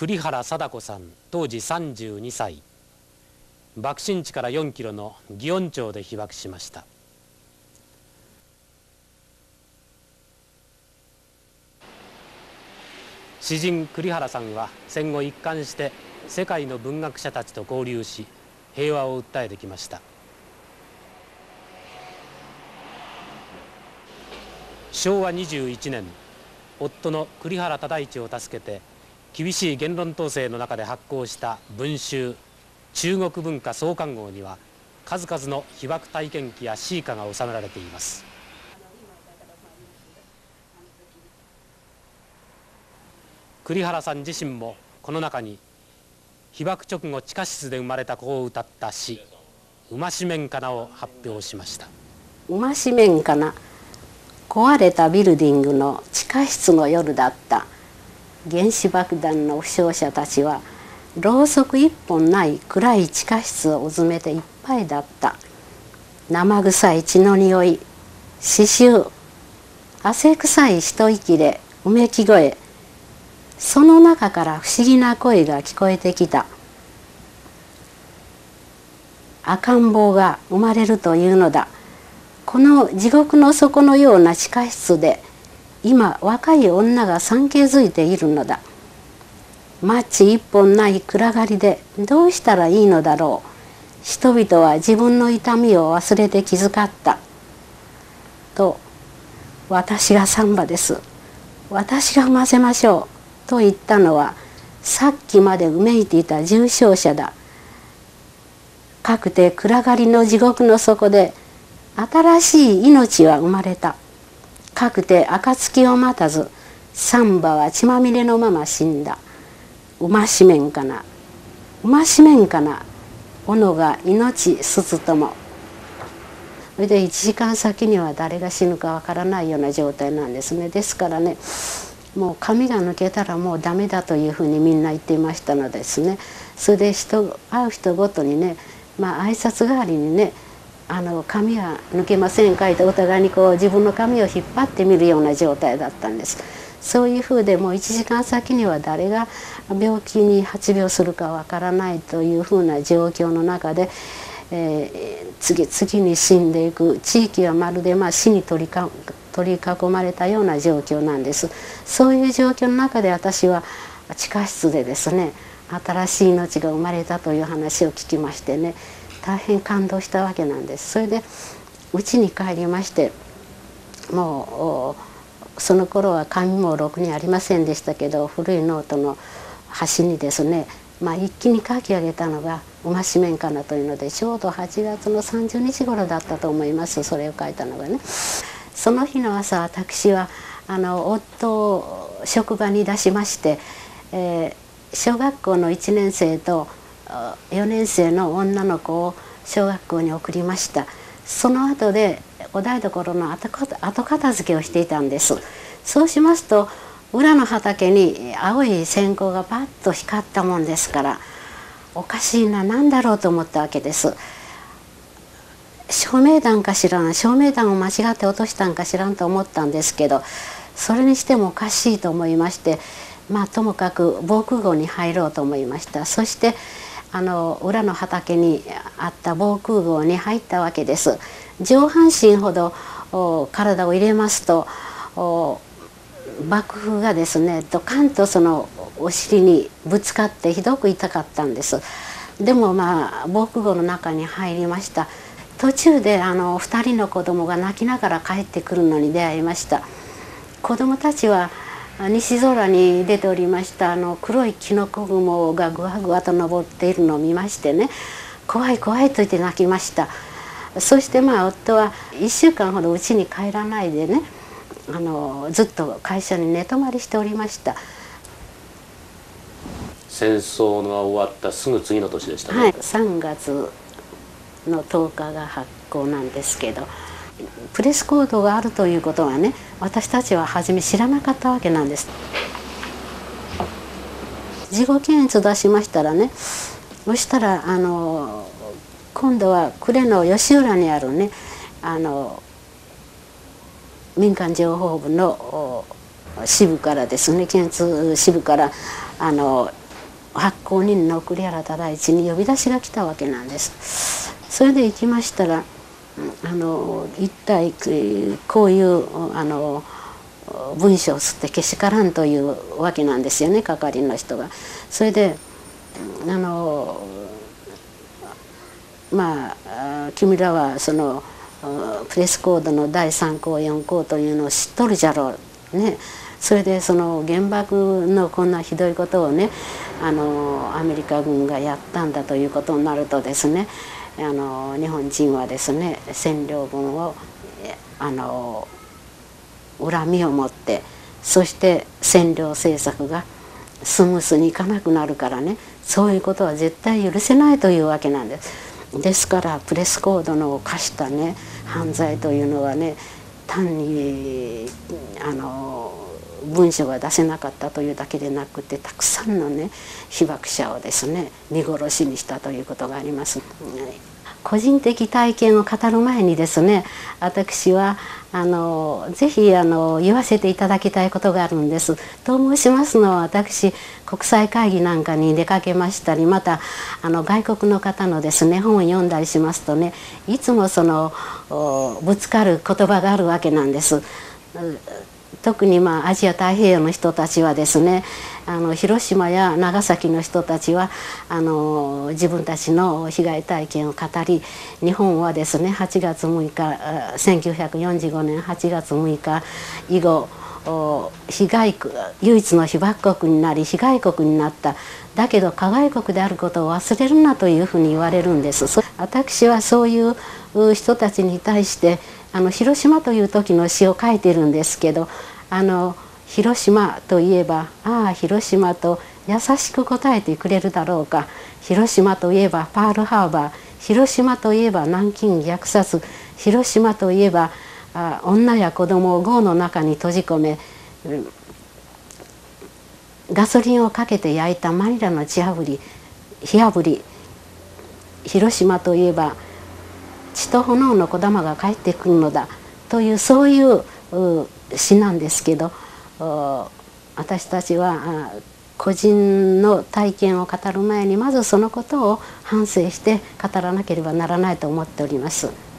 栗原貞子さん当時32歳。爆心地から4キロの祇園町で被爆しました。詩人栗原さんは戦後一貫して世界の文学者たちと交流し平和を訴えてきました。昭和21年夫の栗原忠一を助けて厳しい言論統制の中で発行した文集中国文化創刊号には数々の被爆体験記や詩歌が収められています。栗原さん自身もこの中に被爆直後地下室で生まれた子を歌った詩「馬しめんかな」を発表しました。馬しめんかな。壊れたビルディングの地下室の夜だった。原子爆弾の負傷者たちはろうそく一本ない暗い地下室をうずめていっぱいだった。生臭い血の匂い刺繍汗臭い一息でうめき声。その中から不思議な声が聞こえてきた。赤ん坊が生まれるというのだ。この地獄の底のような地下室で今若い女が産気づいているのだ。マッチ一本ない暗がりでどうしたらいいのだろう。人々は自分の痛みを忘れて気遣った。と私がサンバです。私が混ぜましょう。と言ったのはさっきまでうめいていた重症者だ。かくて暗がりの地獄の底で新しい命は生まれた。かくて暁を待たずサンバは血まみれのまま死んだ。馬しめんかな。馬しめんかな。斧が命すつとも。それで1時間先には誰が死ぬかわからないような状態なんですね。ですからねもう髪が抜けたらもうダメだというふうにみんな言っていましたのですね。それで人会う人ごとにねまあ挨拶代わりにねあの髪は抜けませんかいとお互いにこう自分の髪を引っ張ってみるような状態だったんです。そういうふうでもう1時間先には誰が病気に発病するかわからないというふうな状況の中で、えー、次々に死んでいく地域はまるでまあ死に取りか取り囲まれたような状況なんです。そういう状況の中で私は地下室でですね新しい命が生まれたという話を聞きましてね。大変感動したわけなんですそれで家に帰りましてもうその頃は紙もろくにありませんでしたけど古いノートの端にですねまあ、一気に書き上げたのが「馬しめんかな」というのでちょうど8月の30日頃だったと思いますそれを書いたのがね。その日の朝私はあの夫を職場に出しまして、えー、小学校の1年生と4年生の女の子を小学校に送りました。その後でお台所の後片付けをしていたんです。そうしますと裏の畑に青い線香がパッと光ったもんですからおかしいな何だろうと思ったわけです。照明弾かしらん照明弾を間違って落としたんかしらんと思ったんですけどそれにしてもおかしいと思いましてまあともかく防空壕に入ろうと思いました。そしてあの裏の畑にあった防空壕に入ったわけです。上半身ほど体を入れますと爆風がですねドカンとそのお尻にぶつかってひどく痛かったんです。でもまあ防空壕の中に入りました。途中であの2人の子供が泣きながら帰ってくるのに出会いました。子供たちは西空に出ておりましたあの黒いキノコ雲がぐわぐわと登っているのを見ましてね怖い怖いと言って泣きました。そしてまあ夫は1週間ほど家に帰らないでねあのずっと会社に寝泊まりしておりました。戦争が終わったすぐ次の年でしたね、はい、3月の10日が発行なんですけどプレスコードがあるということはね私たちは初め知らなかったわけなんです事後検閲出しましたらねそしたらあの今度は呉の吉浦にあるねあの民間情報部の支部からですね検閲支部からあの発行人の栗原忠一に呼び出しが来たわけなんです。それで行きましたらあの一体こういうあの文章を吸ってけしからんというわけなんですよね係の人が。それであのまあ君らはそのプレスコードの第3項4項というのを知っとるじゃろうねそれでその原爆のこんなひどいことをねあのアメリカ軍がやったんだということになるとですねあの日本人はですね占領軍をあの恨みを持ってそして占領政策がスムースにいかなくなるからねそういうことは絶対許せないというわけなんです。ですからプレスコードの犯したね犯罪というのはね単にあの文書が出せなかったというだけでなくてたくさんのね被爆者をですね見殺しにしたということがあります。個人的体験を語る前にですね私はあのぜひあの言わせていただきたいことがあるんです。と申しますのは私国際会議なんかに出かけましたりまたあの外国の方のですね本を読んだりしますとねいつもそのぶつかる言葉があるわけなんです。特にまあアジア太平洋の人たちはですねあの広島や長崎の人たちはあの自分たちの被害体験を語り日本はですね8月6日1945年8月6日以後被害唯一の被爆国になり被害国になった。だけど加害国であることを忘れるなというふうに言われるんです。私はそういう人たちに対してあの広島という時の詩を書いてるんですけどあの広島といえばああ広島と優しく答えてくれるだろうか。広島といえばパールハーバー広島といえば南京虐殺。広島といえばあ女や子供を壕の中に閉じ込め、うん、ガソリンをかけて焼いたマニラの血あぶり火あぶり。広島といえば血と炎の子玉が帰ってくるのだというそういう詩なんですけど私たちは個人の体験を語る前にまずそのことを反省して語らなければならないと思っております。